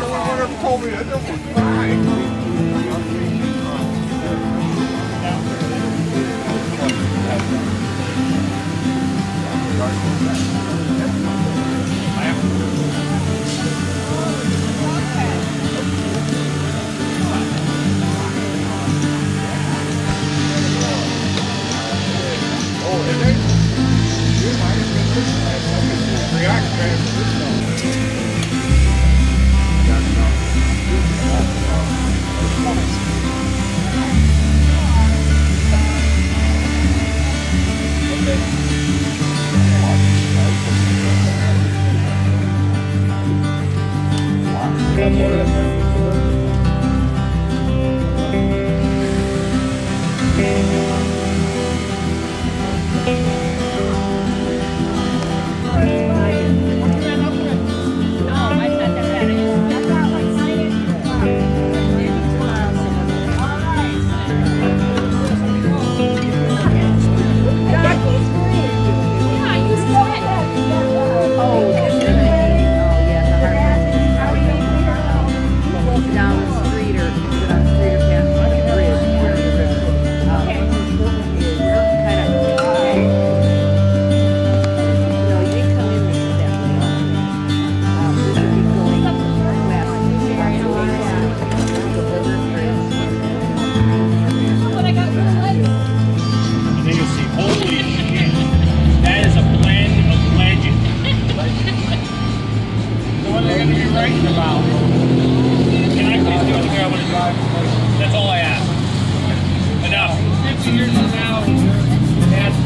Whoever told me that, amor.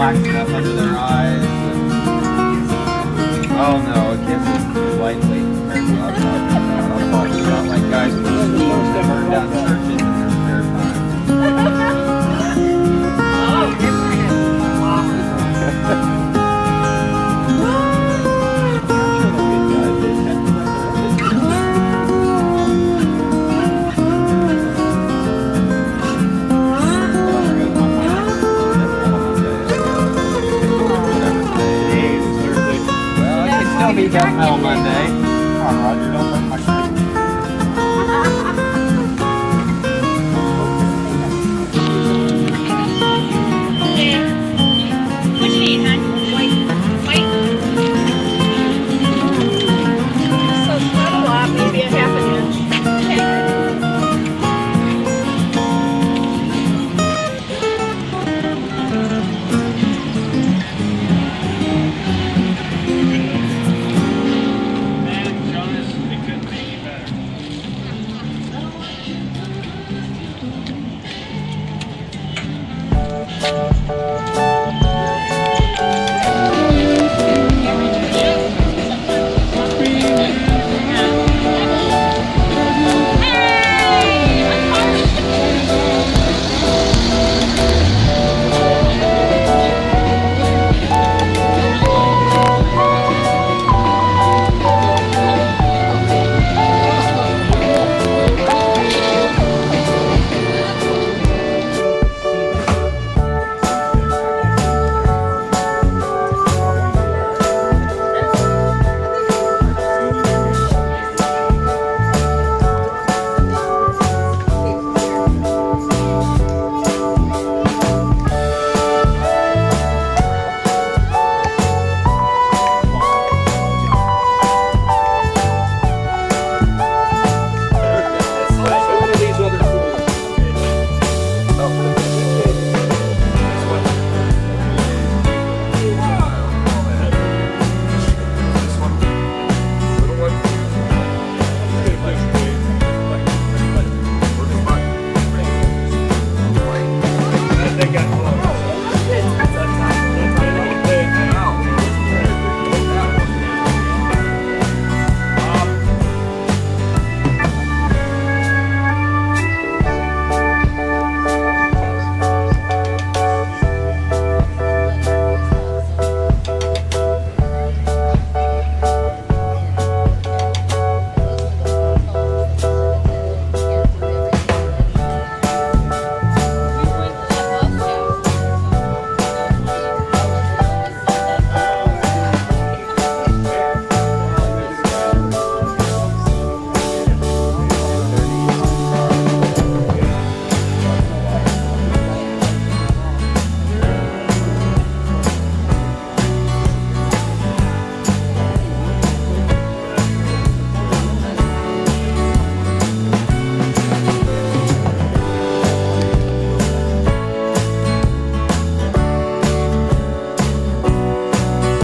black stuff under their eyes. And, oh no. I'll be down Monday. All right, on, Roger, don't break my